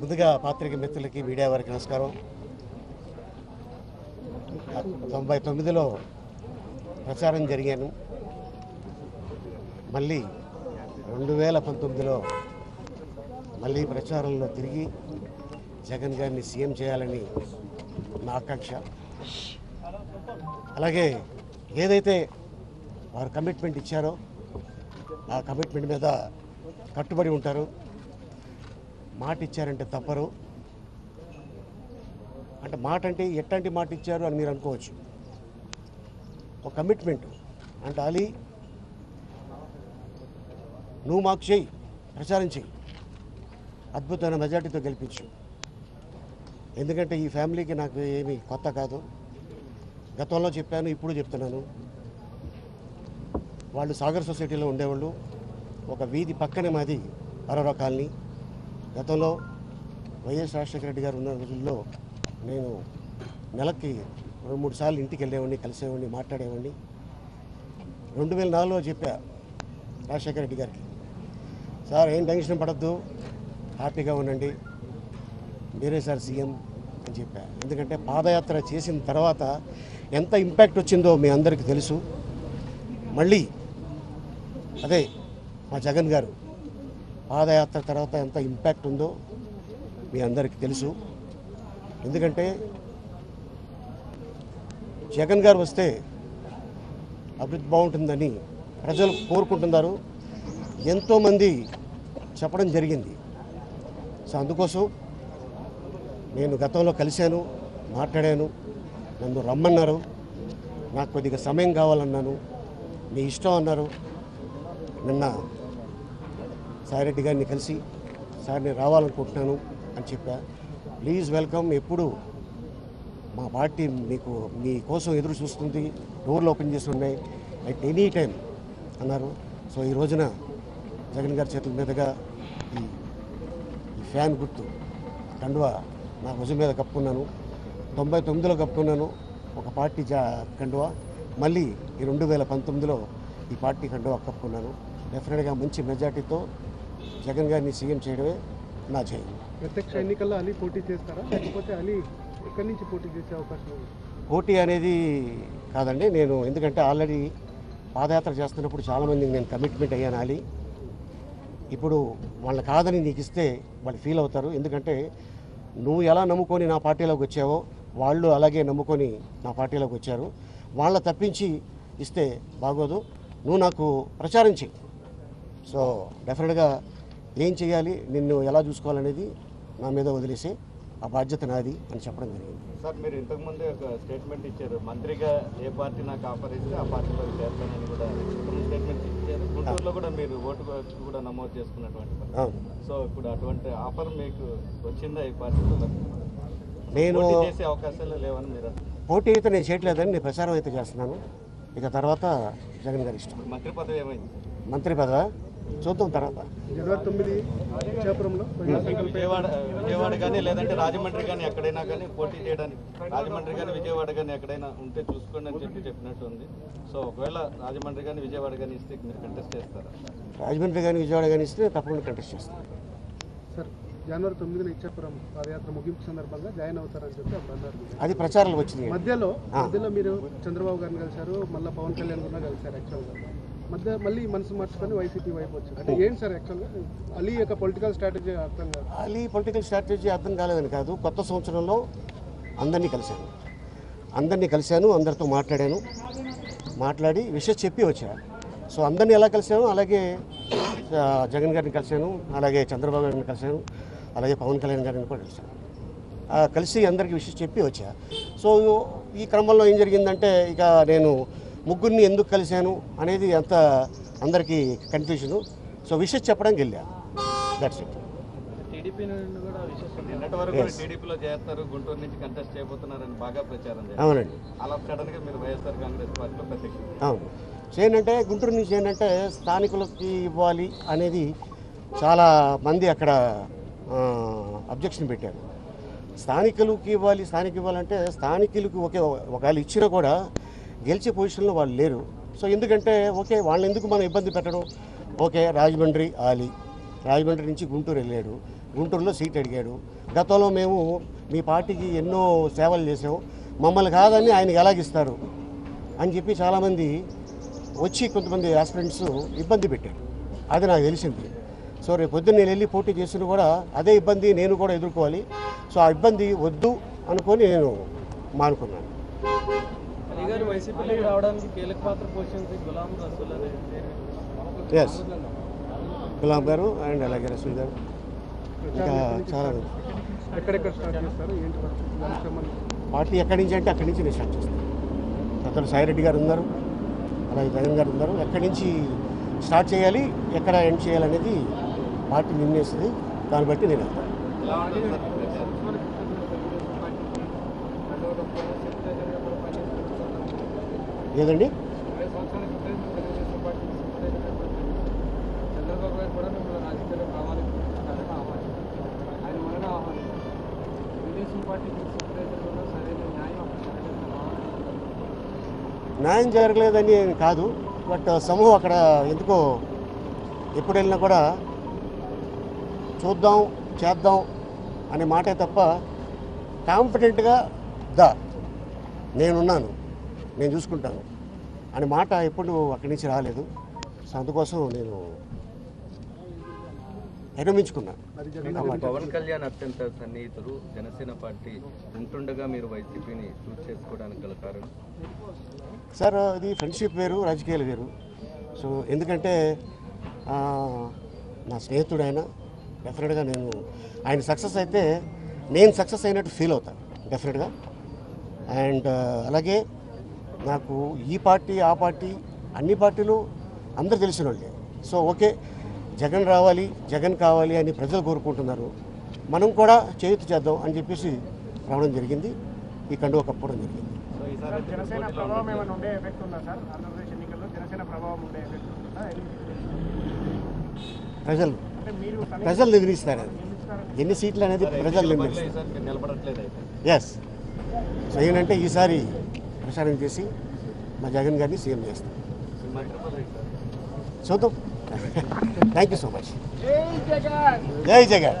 ముందుగా పాత్రిక మిత్రులకి మీడియా వారికి నమస్కారం. తొంభై తొమ్మిదిలో ప్రచారం జరిగాను. మళ్ళీ రెండు వేల పంతొమ్మిదిలో మళ్ళీ ప్రచారంలో తిరిగి జగన్ గారిని సీఎం చేయాలని నా ఆకాంక్ష. అలాగే ఏదైతే వారు కమిట్మెంట్ ఇచ్చారో ఆ కమిట్మెంట్ మీద కట్టుబడి ఉంటారు. మాట ఇచ్చారంటే తప్పరు. అంటే మాట అంటే ఎట్లాంటి మాట ఇచ్చారు అని మీరు అనుకోవచ్చు. ఒక కమిట్మెంట్ అంటే అలీ నువ్వు మాకు చేయి ప్రచారం చేయి అద్భుతమైన మెజార్టీతో గెలిపించు. ఎందుకంటే ఈ ఫ్యామిలీకి నాకు ఏమీ కొత్త కాదు. గతంలో చెప్పాను ఇప్పుడు చెప్తున్నాను. వాళ్ళు సాగర్ సొసైటీలో ఉండేవాళ్ళు. ఒక వీధి పక్కనే మాది అరోరా కాలనీ. గతంలో వైఎస్ రాజశేఖర రెడ్డి గారు ఉన్న రోజుల్లో నేను నెలకి రెండు మూడు సార్లు ఇంటికి వెళ్ళేవాడిని కలిసేవాడిని మాట్లాడేవాడిని. రెండు వేల నాలుగులో చెప్పా రాజశేఖర రెడ్డి గారికి సార్ ఏం టెన్షన్ పడద్దు హ్యాపీగా ఉండండి మీరే సార్ సీఎం అని చెప్పా. ఎందుకంటే పాదయాత్ర చేసిన తర్వాత ఎంత ఇంపాక్ట్ వచ్చిందో మీ అందరికీ తెలుసు. మళ్ళీ అదే మా జగన్ గారు పాదయాత్ర తర్వాత ఎంత ఇంపాక్ట్ ఉందో మీ అందరికీ తెలుసు. ఎందుకంటే జగన్ గారు వస్తే అభివృద్ధి బాగుంటుందని ప్రజలు కోరుకుంటున్నారు. ఎంతోమంది చెప్పడం జరిగింది. సో అందుకోసం నేను గతంలో కలిశాను మాట్లాడాను నన్ను రమ్మన్నారు నాకు కొద్దిగా సమయం కావాలన్నాను మీ ఇష్టం అన్నారు నిన్న సాయిరెడ్డి గారిని కలిసి సార్ నేను రావాలనుకుంటున్నాను అని చెప్పా. ప్లీజ్ వెల్కమ్ ఎప్పుడు మా పార్టీ మీకు మీ కోసం ఎదురు చూస్తుంది డోర్లు ఓపెన్ చేసి ఉన్నాయి అట్ ఎనీ టైం అన్నారు. సో ఈ రోజున జగన్ గారి చేతుల మీదుగా ఈ ఈ ఫ్యాన్ గుర్తు కండువా నా భుజం మీద కప్పుకున్నాను. తొంభై తొమ్మిదిలో కప్పుకున్నాను ఒక పార్టీ జా కండువా. మళ్ళీ ఈ రెండు వేల పంతొమ్మిదిలో ఈ పార్టీ కండువా కప్పుకున్నాను. డెఫినెట్గా మంచి మెజార్టీతో జగన్ గారిని సీఎం చేయడమే నా జయం ప్రత్యక్ష ఎన్నికల్లో అలీ పోటీ చేస్తారా? లేకపోతే అలీ ఎక్కడి నుంచి పోటీ చేసే అవకాశం పోటీ అనేది కాదండి నేను ఎందుకంటే ఆల్రెడీ పాదయాత్ర చేస్తున్నప్పుడు చాలామందికి నేను కమిట్మెంట్ అయ్యాను ఆలి ఇప్పుడు వాళ్ళని కాదని నీకు ఇస్తే వాళ్ళు ఫీల్ అవుతారు. ఎందుకంటే నువ్వు ఎలా నమ్ముకొని నా పార్టీలోకి వచ్చావో వాళ్ళు అలాగే నమ్ముకొని నా పార్టీలోకి వచ్చారు. వాళ్ళ తప్పించి ఇస్తే బాగోదు. నువ్వు నాకు ప్రచారం చెయ్యి. సో డెఫినెట్గా ఏం చేయాలి నిన్ను ఎలా చూసుకోవాలనేది నా మీద వదిలేసి ఆ బాధ్యత నాది అని చెప్పడం జరిగింది. సార్ మీరు ఇంతకు ముందే ఒక స్టేట్మెంట్ ఇచ్చారు. మంత్రిగా ఏ పార్టీ నాకు ఆఫర్ ఇస్తే ఆ పార్టీలో చేస్తానని కూడా స్టేట్మెంట్ ఇచ్చారు. గుంటూరులో కూడా మీరు ఓటు కూడా నమోదు చేసుకున్నటువంటి సో ఇప్పుడు అటువంటి ఆఫర్ మీకు వచ్చిందా ఈ పార్టీలో నేను పోటీ చేసే అవకాశాలు లేవని మీరు. పోటీ అయితే నేను చేయట్లేదని నేను ప్రచారం అయితే చేస్తున్నాను. ఇక తర్వాత జగన్ గారి ఇష్టం. మంత్రి పదవి ఏమైంది? మంత్రి పదవా? చూద్దాం తర్వాత. జనవరి తొమ్మిది విజయవాడ కానీ లేదంటే రాజమండ్రి కానీ ఎక్కడైనా కానీ పోటీ చేయడానికి రాజమండ్రి కానీ విజయవాడ కానీ ఎక్కడైనా ఉంటే చూసుకోండి అని చెప్పి చెప్పినట్టు ఉంది. సో ఒకవేళ రాజమండ్రి కానీ విజయవాడ కానీ ఇస్తే మీరు కంటెస్ట్ చేస్తారా? రాజమండ్రి కానీ విజయవాడ కానీ ఇస్తే తప్పకుండా కంటెస్ట్ చేస్తాను సార్ జనవరి తొమ్మిదిన ఇచ్చాపురం పాదయాత్ర ముగింపు సందర్భంగా జాయిన్ అవుతారని చెప్పి అప్పుడు అన్నారు. అది ప్రచారాలు వచ్చింది మధ్యలో మధ్యలో మీరు చంద్రబాబు గారిని కలిశారు మళ్ళీ పవన్ కళ్యాణ్ కూడా కలిశారు యాక్చువల్గా మధ్య మళ్ళీ మనసు మార్చుకొని వైసీపీ వైపు వచ్చారు. అంటే ఏంటి సార్ యాక్చువల్గా అలీ యొక్క పొలిటికల్ స్ట్రాటజీ అర్థం కాదు. అది పొలిటికల్ స్ట్రాటజీ అర్థం కాలేదని కాదు. కొత్త సంవత్సరంలో అందరినీ కలిశాను. అందరినీ కలిశాను అందరితో మాట్లాడాను. మాట్లాడి విషయం చెప్పి వచ్చా. సో అందరినీ ఎలా కలిశాను? అలాగే జగన్ గారిని కలిశాను అలాగే చంద్రబాబు గారిని కలిశాను అలాగే పవన్ కళ్యాణ్ గారిని కూడా కలిశాను. కలిసి అందరికీ విషయం చెప్పి వచ్చా. సో ఈ క్రమంలో ఏం జరిగిందంటే ఇక నేను ముగ్గురిని ఎందుకు కలిశాను అనేది అంత అందరికీ కన్ఫ్యూజను సో విషయం చెప్పడానికి వెళ్ళా. దట్స్ ఇట్ టీడీపీ నుండి కూడా విశేషం నిన్నటి వరకు కూడా టీడీపీలో చేస్తారు గుంటూరు నుంచి కంటెస్ట్ చేయబోతున్నారని బాగా ప్రచారం చేస్తారు అవునండి. అవును. ఏంటంటే గుంటూరు నుంచి ఏంటంటే స్థానికులకి ఇవ్వాలి అనేది చాలా మంది అక్కడ అబ్జెక్షన్ పెట్టారు. స్థానికులకి ఇవ్వాలి స్థానిక ఇవ్వాలంటే స్థానికులకు ఒకే ఒకవేళ ఇచ్చినా కూడా గెలిచే పొజిషన్లో వాళ్ళు లేరు. సో ఎందుకంటే ఓకే వాళ్ళని ఎందుకు మనం ఇబ్బంది పెట్టడం? ఓకే రాజమండ్రి ఆలి. రాజమండ్రి నుంచి గుంటూరు వెళ్ళాడు. గుంటూరులో సీట్ అడిగాడు. గతంలో మేము మీ పార్టీకి ఎన్నో సేవలు చేసాం మమ్మల్ని కాదని ఆయనకి ఎలాగిస్తారు? అని చెప్పి చాలామంది వచ్చి కొంతమంది ఆస్పిరెంట్స్ ఇబ్బంది పెట్టారు. అది నాకు తెలిసింది. సో రేపు పొద్దున్న నేను వెళ్ళి పోటీ చేసిన కూడా అదే ఇబ్బంది నేను కూడా ఎదుర్కోవాలి. సో ఆ ఇబ్బంది వద్దు అనుకొని నేను మానుకున్నాను. వైసీపీలోకి రావడానికి కీలక పాత్ర పోషించి గులాం రసూల్ అనే ఎస్ గులాం గారు అండ్ అలాగే రసూల్ గారు. ఇంకా చాలా ఎక్కడెక్కడ స్టార్ట్ చేస్తారు? ఏంటి పార్టీ ఎక్కడి నుంచి అంటే అక్కడి నుంచి నేను స్టార్ట్ చేస్తాను అతను సాయిరెడ్డి గారు ఉన్నారు. అలాగే జగన్ గారు ఉన్నారు. ఎక్కడి నుంచి స్టార్ట్ చేయాలి? ఎక్కడ ఎండ్ చేయాలనేది పార్టీ నిర్ణయిస్తుంది. దాన్ని బట్టి నేను వెళ్తాను లేదండి చంద్రబాబు గారు కూడా మిమ్మల్ని రాజకీయాల్లో రావాలనుకుంటున్నారని ఆహ్వానం ఆయన మొన్న ఆహ్వానం తెలుగుదేశం పార్టీకి సెక్రటరీలో సరైన న్యాయం జరగలేదని కాదు బట్ సమూహం అక్కడ ఎందుకో ఎప్పుడు వెళ్ళినా కూడా చూద్దాం చేద్దాం అనే మాటే తప్ప కాంపిటెంట్గా దా నేనున్నాను. నేను చూసుకుంటాను. అనే మాట ఎప్పుడు అక్కడి నుంచి రాలేదు. సో అందుకోసం నేను విరమించుకున్నాను. పవన్ కళ్యాణ్ అత్యంత సన్నిహితులు జనసేన పార్టీ ఉంటుండగా మీరు వైసీపీని చూస్ చేసుకోవడానికి గల కారణం? సార్ ఇది ఫ్రెండ్షిప్ వేరు రాజకీయాలు వేరు. సో ఎందుకంటే ఆ, నా స్నేహితుడు ఆయన డెఫినెట్గా నేను ఆయన సక్సెస్ అయితే నేను సక్సెస్ అయినట్టు ఫీల్ అవుతాను డెఫినెట్గా. అండ్ అలాగే నాకు ఈ పార్టీ ఆ పార్టీ అన్ని పార్టీలు అందరు తెలిసిన వాళ్ళే సో ఓకే జగన్ రావాలి జగన్ కావాలి అని ప్రజలు కోరుకుంటున్నారు. మనం కూడా చేయూత చేద్దాం అని చెప్పేసి రావడం జరిగింది. ఈ కండువ కప్పడం జరిగింది. సో ఈసారి జనసేన ప్రభావం ఏమైనా ఉండే ఎఫెక్ట్ ఉందా సార్? ఆంధ్రప్రదేశ్ ఎన్నికల్లో జనసేన ప్రభావం ఉండే ఎఫెక్ట్ ఉంటుందా? ప్రజలు అంటే మీరు ప్రజలు నిర్ణయిస్తారు? అది ఎన్ని సీట్లు అనేది ప్రజలు నిర్ణయిస్తారు. ఎస్ సో ఏంటంటే ఈసారి ప్రచారం చేసి మా జగన్ గారిని సీఎం చేస్తాం. చూద్దాం థ్యాంక్ యూ సో మచ్. జై జగన్!